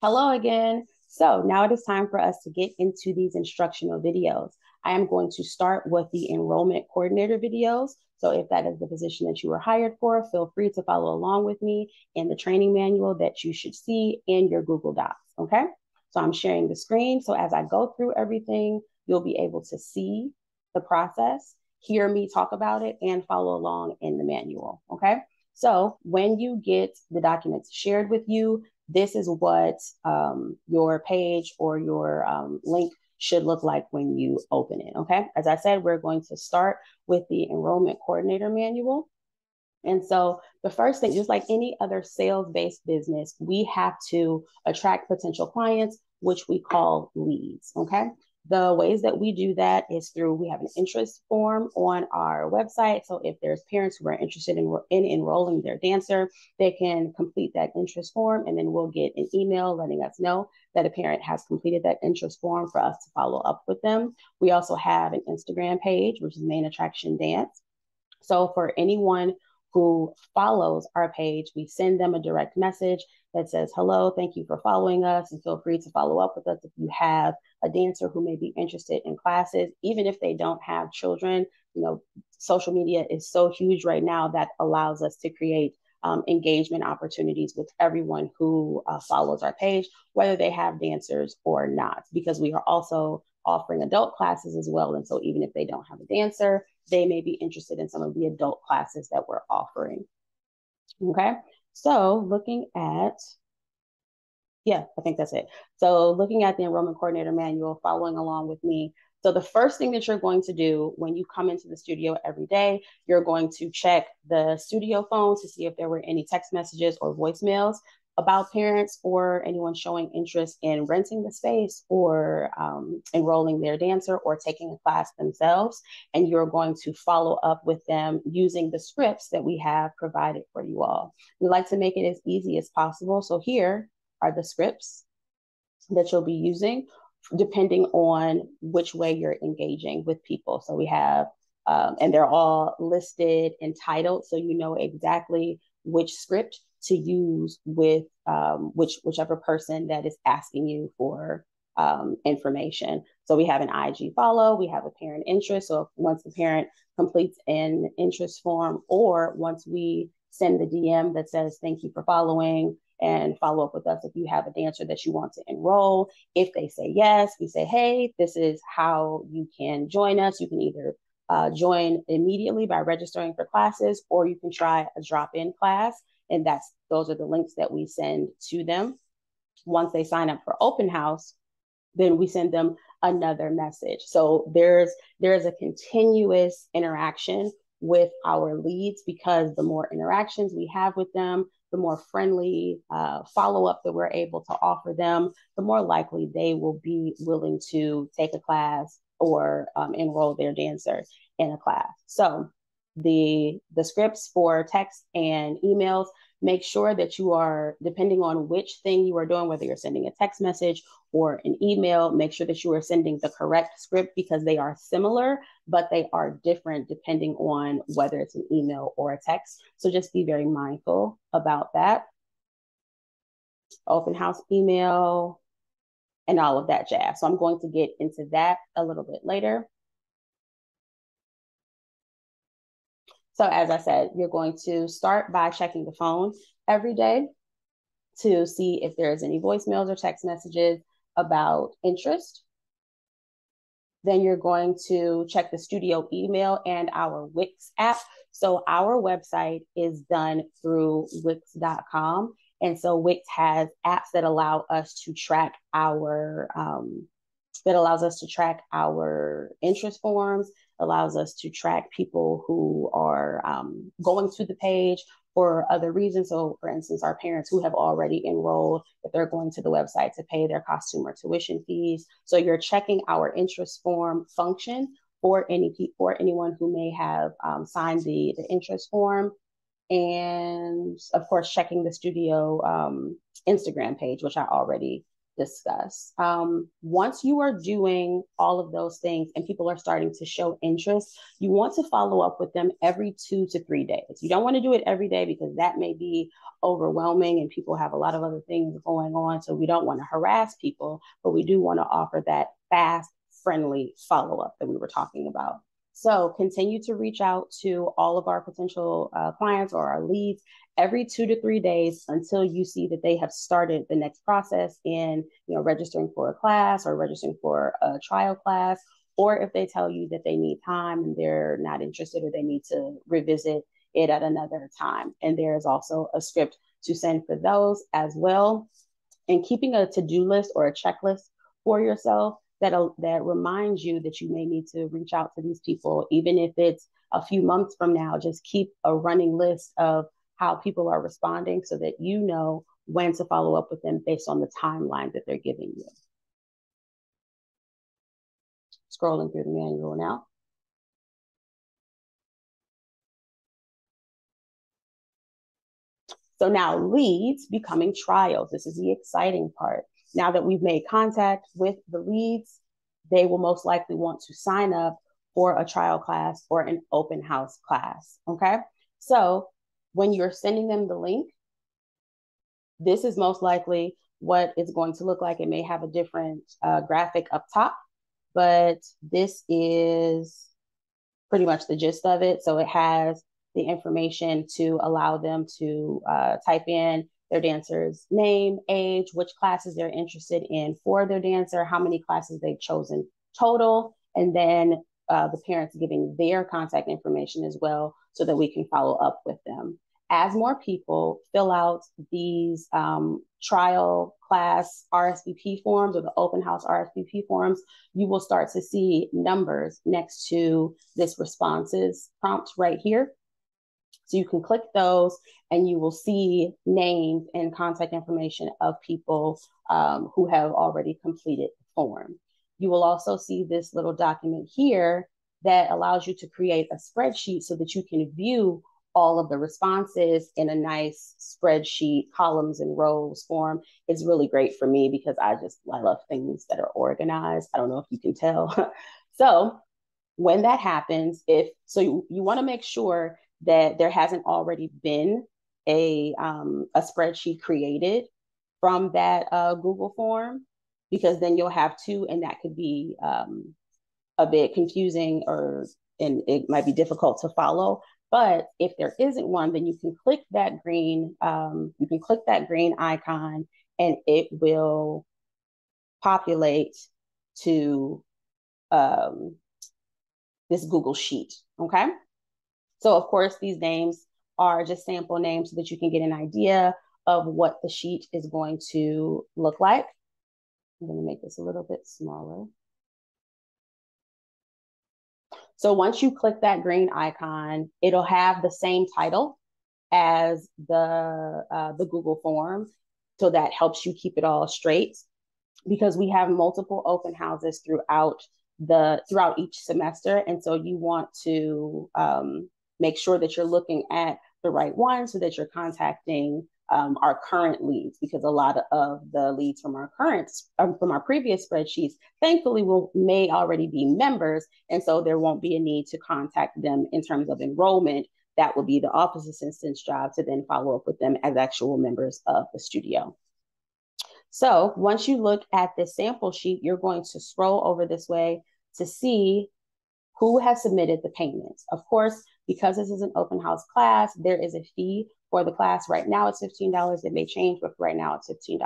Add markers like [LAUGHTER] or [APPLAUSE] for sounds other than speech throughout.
Hello again. So now it is time for us to get into these instructional videos. I am going to start with the enrollment coordinator videos. So if that is the position that you were hired for, feel free to follow along with me in the training manual that you should see in your Google Docs, okay? So I'm sharing the screen. So as I go through everything, you'll be able to see the process, hear me talk about it, and follow along in the manual, okay? So when you get the documents shared with you, this is what um, your page or your um, link should look like when you open it. Okay. As I said, we're going to start with the enrollment coordinator manual. And so the first thing, just like any other sales based business, we have to attract potential clients, which we call leads. Okay. The ways that we do that is through we have an interest form on our website. So if there's parents who are interested in, in enrolling their dancer, they can complete that interest form and then we'll get an email letting us know that a parent has completed that interest form for us to follow up with them. We also have an Instagram page, which is Mayne Attraction Dance. So for anyone who follows our page, we send them a direct message that says, Hello, thank you for following us, and feel free to follow up with us if you have a dancer who may be interested in classes, even if they don't have children. You know, social media is so huge right now that allows us to create um, engagement opportunities with everyone who uh, follows our page, whether they have dancers or not, because we are also offering adult classes as well. And so even if they don't have a dancer, they may be interested in some of the adult classes that we're offering. Okay, so looking at, yeah, I think that's it. So looking at the enrollment coordinator manual, following along with me. So the first thing that you're going to do when you come into the studio every day, you're going to check the studio phone to see if there were any text messages or voicemails about parents or anyone showing interest in renting the space or um, enrolling their dancer or taking a class themselves. And you're going to follow up with them using the scripts that we have provided for you all. We like to make it as easy as possible. So here are the scripts that you'll be using depending on which way you're engaging with people. So we have, um, and they're all listed and titled so you know exactly which script to use with um, which whichever person that is asking you for um, information. So we have an IG follow, we have a parent interest. So once the parent completes an interest form, or once we send the DM that says thank you for following and follow up with us if you have a dancer that you want to enroll. If they say yes, we say, hey, this is how you can join us. You can either uh, join immediately by registering for classes, or you can try a drop in class and that's those are the links that we send to them once they sign up for open house then we send them another message so there's there's a continuous interaction with our leads because the more interactions we have with them the more friendly uh, follow-up that we're able to offer them the more likely they will be willing to take a class or um, enroll their dancer in a class. So the the scripts for text and emails make sure that you are depending on which thing you are doing whether you're sending a text message or an email make sure that you are sending the correct script because they are similar but they are different depending on whether it's an email or a text. So just be very mindful about that. Open house email and all of that jazz. So i'm going to get into that a little bit later. So as I said, you're going to start by checking the phone every day to see if there's any voicemails or text messages about interest. Then you're going to check the studio email and our Wix app. So our website is done through Wix.com. And so Wix has apps that allow us to track our um, that allows us to track our interest forms, allows us to track people who are um, going to the page for other reasons. So, for instance, our parents who have already enrolled, if they're going to the website to pay their costume or tuition fees. So, you're checking our interest form function for any for anyone who may have um, signed the, the interest form. And of course, checking the studio um, Instagram page, which I already discuss. Um, once you are doing all of those things and people are starting to show interest, you want to follow up with them every two to three days. You don't want to do it every day because that may be overwhelming and people have a lot of other things going on. So we don't want to harass people, but we do want to offer that fast, friendly follow up that we were talking about. So continue to reach out to all of our potential uh, clients or our leads every two to three days until you see that they have started the next process in, you know, registering for a class or registering for a trial class, or if they tell you that they need time and they're not interested or they need to revisit it at another time. And there is also a script to send for those as well. And keeping a to-do list or a checklist for yourself that uh, that reminds you that you may need to reach out to these people, even if it's a few months from now. Just keep a running list of how people are responding so that you know when to follow up with them based on the timeline that they're giving you. Scrolling through the manual now. So now leads becoming trials. This is the exciting part. Now that we've made contact with the leads, they will most likely want to sign up for a trial class or an open house class. Okay. So when you're sending them the link, this is most likely what it's going to look like. It may have a different uh, graphic up top, but this is pretty much the gist of it. So it has the information to allow them to uh, type in their dancer's name, age, which classes they're interested in for their dancer, how many classes they've chosen total, and then uh, the parents giving their contact information as well so that we can follow up with them. As more people fill out these um, trial class RSVP forms or the open house RSVP forms, you will start to see numbers next to this responses prompt right here. So you can click those and you will see names and contact information of people um, who have already completed the form. You will also see this little document here that allows you to create a spreadsheet so that you can view all of the responses in a nice spreadsheet, columns and rows form. It's really great for me because I just I love things that are organized. I don't know if you can tell. [LAUGHS] so when that happens, if so you, you want to make sure that there hasn't already been a um, a spreadsheet created from that uh, Google form because then you'll have two, and that could be um, a bit confusing or and it might be difficult to follow. But if there isn't one, then you can click that green um, you can click that green icon, and it will populate to um, this Google sheet. Okay. So, of course, these names are just sample names so that you can get an idea of what the sheet is going to look like. I'm going to make this a little bit smaller. So once you click that green icon, it'll have the same title as the uh, the Google form. So that helps you keep it all straight because we have multiple open houses throughout the throughout each semester. And so you want to um, make sure that you're looking at the right one so that you're contacting um, our current leads because a lot of the leads from our current um, from our previous spreadsheets thankfully will may already be members and so there won't be a need to contact them in terms of enrollment. That will be the office assistant's job to then follow up with them as actual members of the studio. So once you look at this sample sheet you're going to scroll over this way to see who has submitted the payments of course because this is an open house class, there is a fee for the class. Right now it's $15. It may change, but right now it's $15.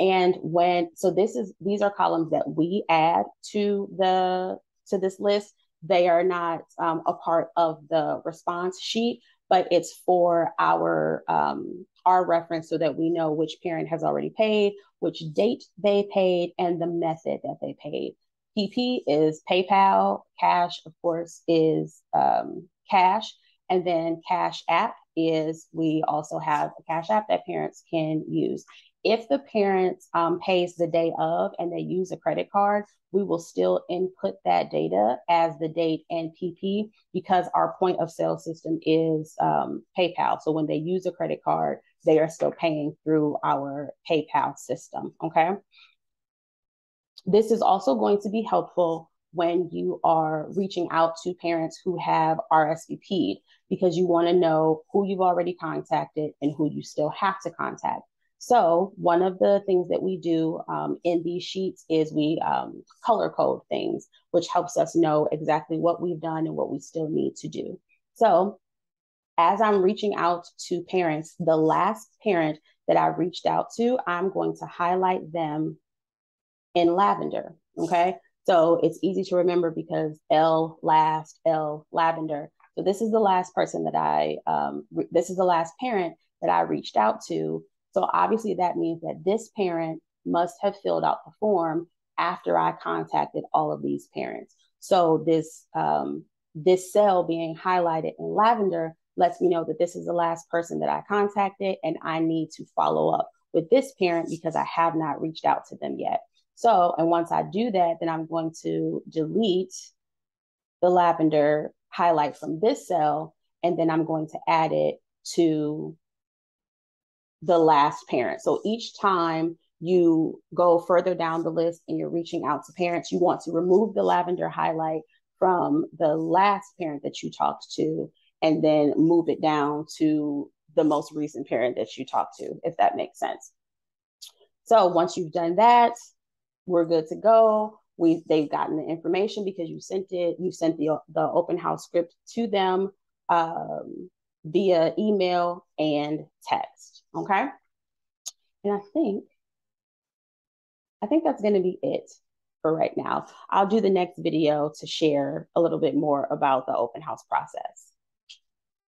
And when so this is these are columns that we add to the to this list. They are not um, a part of the response sheet, but it's for our um, our reference so that we know which parent has already paid, which date they paid, and the method that they paid. PP is PayPal. Cash, of course, is um, cash. And then Cash App is we also have a Cash App that parents can use. If the parent um, pays the day of and they use a credit card, we will still input that data as the date and PP because our point of sale system is um, PayPal. So when they use a credit card, they are still paying through our PayPal system. Okay. This is also going to be helpful when you are reaching out to parents who have RSVP'd because you want to know who you've already contacted and who you still have to contact. So one of the things that we do um, in these sheets is we um, color code things, which helps us know exactly what we've done and what we still need to do. So as I'm reaching out to parents, the last parent that I reached out to, I'm going to highlight them in lavender, okay? So it's easy to remember because L last, L lavender. So this is the last person that I, um, this is the last parent that I reached out to so obviously that means that this parent must have filled out the form after I contacted all of these parents. So this um, this cell being highlighted in lavender lets me know that this is the last person that I contacted and I need to follow up with this parent because I have not reached out to them yet. So, and once I do that, then I'm going to delete the lavender highlight from this cell, and then I'm going to add it to the last parent. So each time you go further down the list and you're reaching out to parents, you want to remove the lavender highlight from the last parent that you talked to and then move it down to the most recent parent that you talked to, if that makes sense. So once you've done that, we're good to go. We they've gotten the information because you sent it. You sent the the open house script to them. Um, via email and text. Okay. And I think, I think that's going to be it for right now. I'll do the next video to share a little bit more about the open house process.